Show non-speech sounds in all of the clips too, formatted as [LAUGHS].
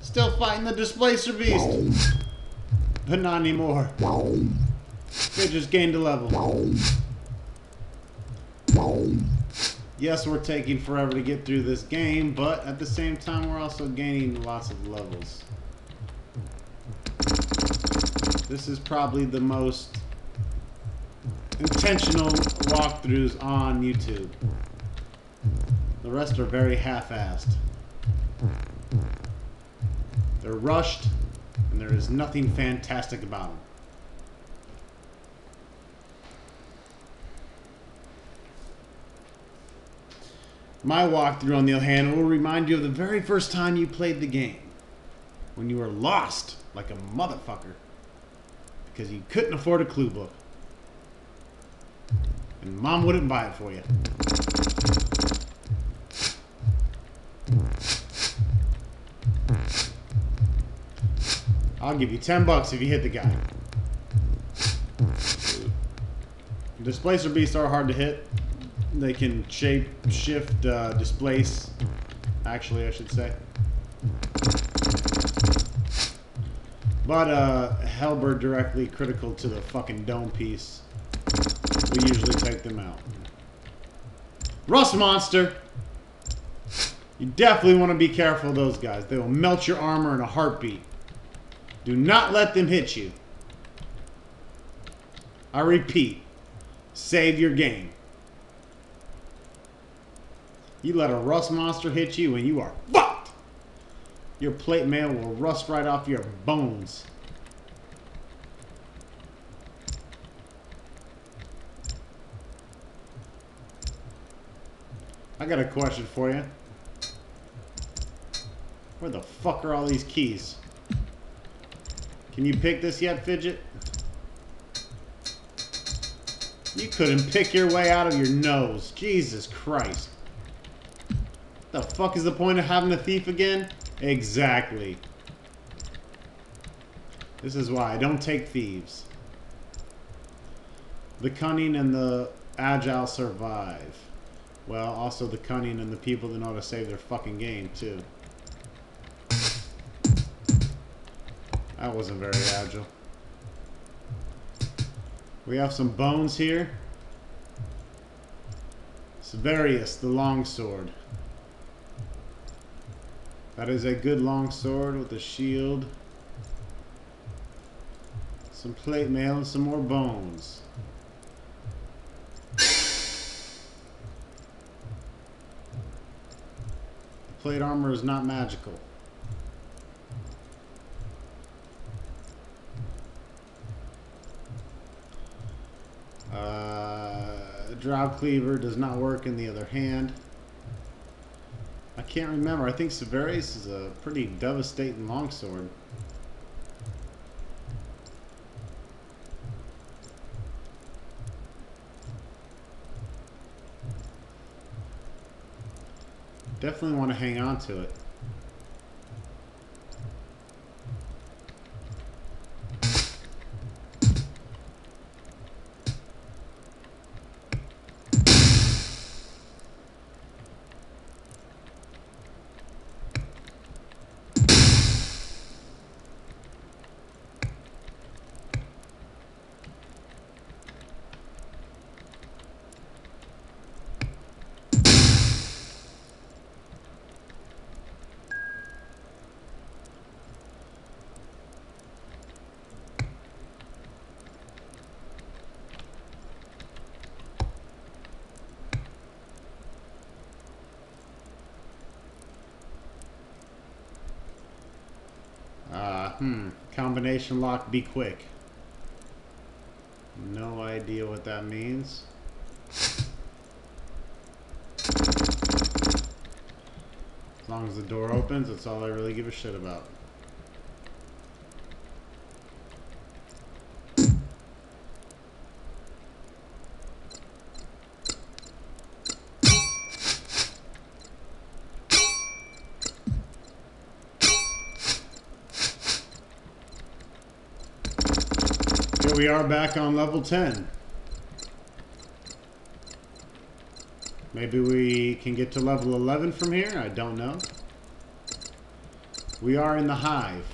Still fighting the Displacer Beast. But not anymore. They just gained a level. Yes, we're taking forever to get through this game, but at the same time, we're also gaining lots of levels. This is probably the most intentional walkthroughs on YouTube. The rest are very half-assed. They're rushed, and there is nothing fantastic about them. My walkthrough, on the other hand, will remind you of the very first time you played the game. When you were lost like a motherfucker. Because you couldn't afford a clue book. And mom wouldn't buy it for you. I'll give you 10 bucks if you hit the guy. Displacer beasts are hard to hit. They can shape, shift, uh, displace. Actually, I should say. But uh, Hellbird directly critical to the fucking dome piece. We usually take them out. Rust Monster! You definitely want to be careful of those guys. They will melt your armor in a heartbeat. Do not let them hit you. I repeat, save your game. You let a rust monster hit you and you are fucked. Your plate mail will rust right off your bones. I got a question for you. Where the fuck are all these keys? Can you pick this yet, Fidget? You couldn't pick your way out of your nose. Jesus Christ. The fuck is the point of having a thief again? Exactly. This is why I don't take thieves. The cunning and the agile survive. Well, also the cunning and the people that know how to save their fucking game, too. That wasn't very agile. We have some bones here. Severius, the longsword. That is a good longsword with a shield. Some plate mail and some more bones. The plate armor is not magical. Uh, Drow Cleaver does not work in the other hand. I can't remember. I think Severius is a pretty devastating longsword. Definitely want to hang on to it. Hmm. Combination lock, be quick. No idea what that means. As long as the door opens, that's all I really give a shit about. We are back on level 10. Maybe we can get to level 11 from here? I don't know. We are in the hive.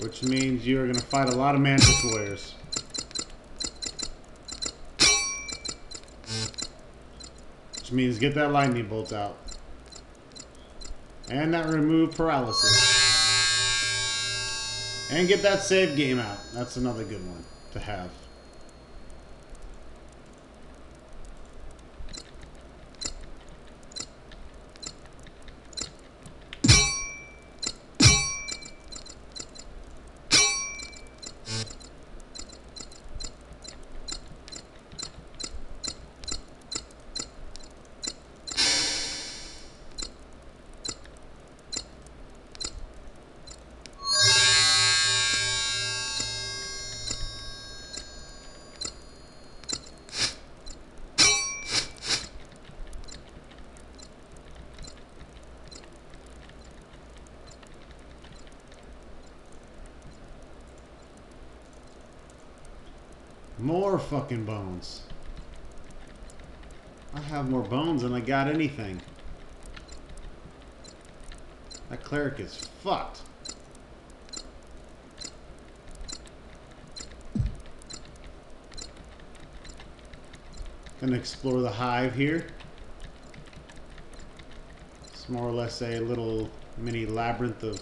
Which means you are going to fight a lot of mantis warriors. Which means get that lightning bolt out. And that remove paralysis. And get that save game out. That's another good one to have. More fucking bones. I have more bones than I got anything. That cleric is fucked. Gonna explore the hive here. It's more or less a little mini labyrinth of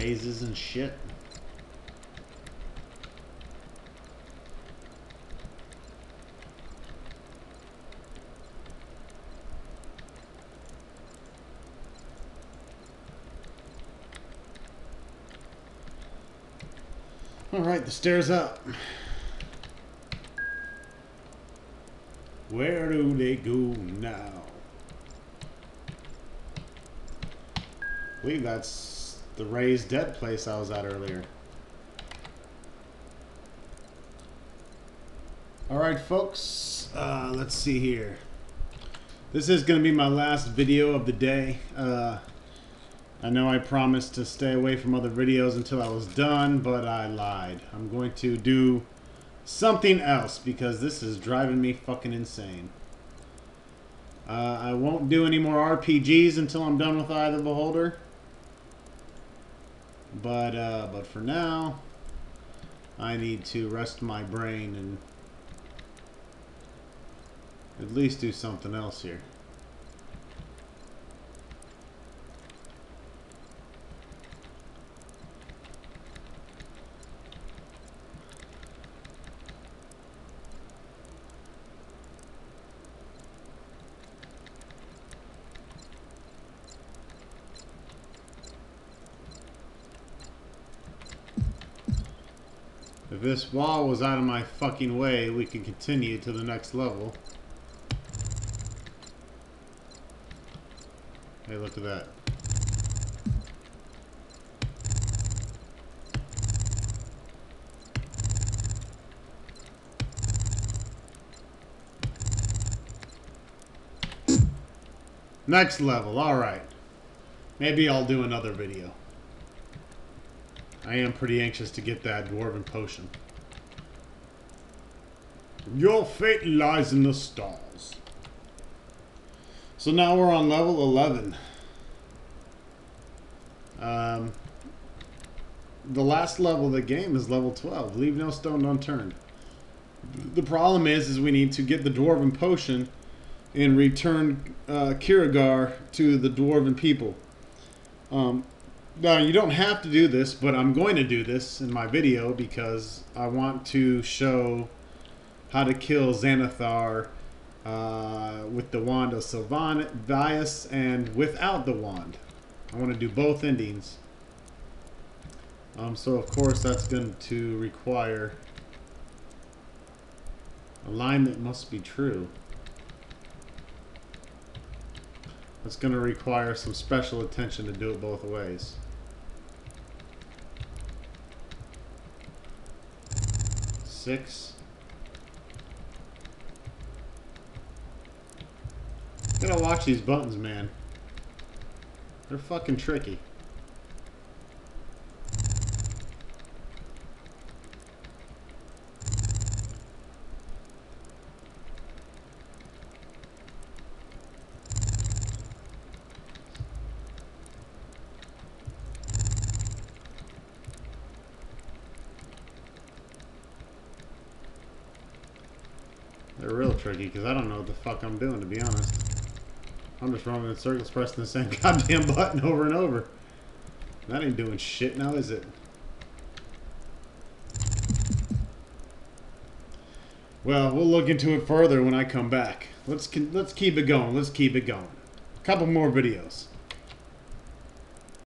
mazes and shit. All right, the stairs up. Where do they go now? I believe that's the raised dead place I was at earlier. All right, folks, uh, let's see here. This is going to be my last video of the day. Uh, I know I promised to stay away from other videos until I was done, but I lied. I'm going to do something else because this is driving me fucking insane. Uh, I won't do any more RPGs until I'm done with Eye of the Beholder. But, uh, but for now, I need to rest my brain and at least do something else here. If this wall was out of my fucking way, we can continue to the next level. Hey, look at that. Next level, alright. Maybe I'll do another video. I am pretty anxious to get that Dwarven Potion. Your fate lies in the stars. So now we're on level 11. Um, the last level of the game is level 12. Leave no stone unturned. The problem is, is we need to get the Dwarven Potion and return uh, Keirgar to the Dwarven people. Um, now, you don't have to do this, but I'm going to do this in my video because I want to show how to kill Xanathar uh, with the wand of Silvias and without the wand. I want to do both endings. Um, so, of course, that's going to require alignment must be true. That's going to require some special attention to do it both ways. Six. Gotta watch these buttons, man. They're fucking tricky. get real tricky because I don't know what the fuck I'm doing, to be honest. I'm just running in circles, pressing the same [LAUGHS] goddamn button over and over. That ain't doing shit now, is it? Well, we'll look into it further when I come back. Let's let's keep it going. Let's keep it going. A couple more videos.